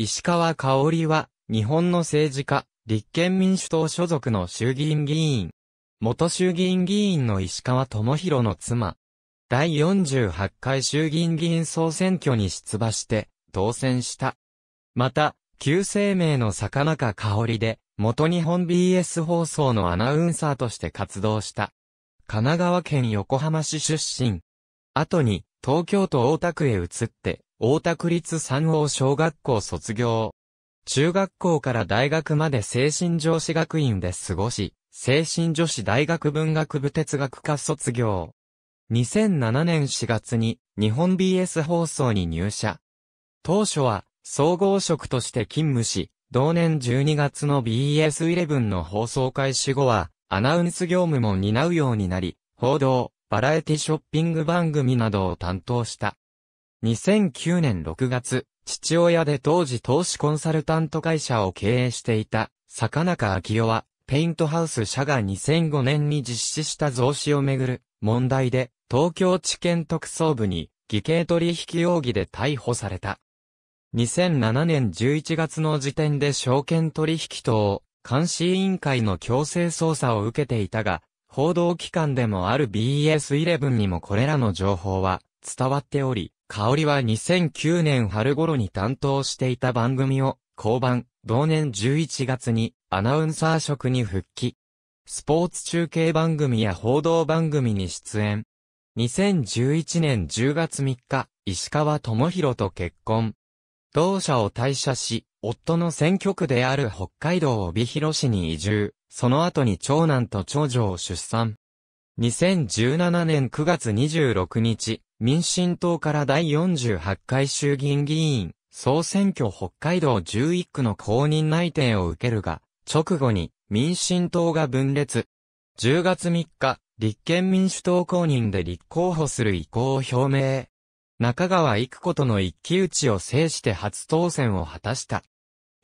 石川香織は、日本の政治家、立憲民主党所属の衆議院議員。元衆議院議員の石川智弘の妻。第48回衆議院議員総選挙に出馬して、当選した。また、旧生命の坂中香織で、元日本 BS 放送のアナウンサーとして活動した。神奈川県横浜市出身。後に、東京都大田区へ移って、大田区立三王小学校卒業。中学校から大学まで精神上司学院で過ごし、精神女子大学文学部哲学科卒業。2007年4月に日本 BS 放送に入社。当初は総合職として勤務し、同年12月の BS11 の放送開始後はアナウンス業務も担うようになり、報道、バラエティショッピング番組などを担当した。2009年6月、父親で当時投資コンサルタント会社を経営していた、坂中昭夫は、ペイントハウス社が2005年に実施した増資をめぐる問題で、東京地検特捜部に偽計取引容疑で逮捕された。2007年11月の時点で証券取引等監視委員会の強制捜査を受けていたが、報道機関でもある BS11 にもこれらの情報は伝わっており、香織は2009年春頃に担当していた番組を交番、同年11月にアナウンサー職に復帰。スポーツ中継番組や報道番組に出演。2011年10月3日、石川智弘と結婚。同社を退社し、夫の選挙区である北海道帯広市に移住。その後に長男と長女を出産。2017年9月26日、民進党から第48回衆議院議員、総選挙北海道11区の公認内定を受けるが、直後に民進党が分裂。10月3日、立憲民主党公認で立候補する意向を表明。中川育子との一騎打ちを制して初当選を果たした。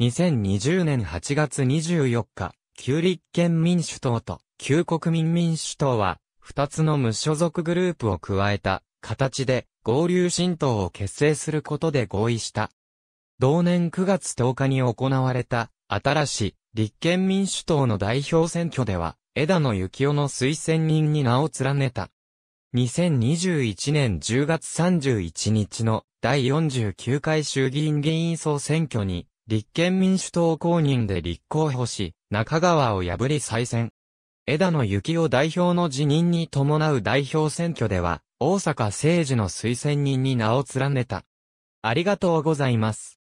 2020年8月24日、旧立憲民主党と旧国民民主党は、二つの無所属グループを加えた形で合流新党を結成することで合意した。同年9月10日に行われた新しい立憲民主党の代表選挙では枝野幸男の推薦人に名を連ねた。2021年10月31日の第49回衆議院議員総選挙に立憲民主党公認で立候補し、中川を破り再選。枝野幸男代表の辞任に伴う代表選挙では、大阪政治の推薦人に名を連ねた。ありがとうございます。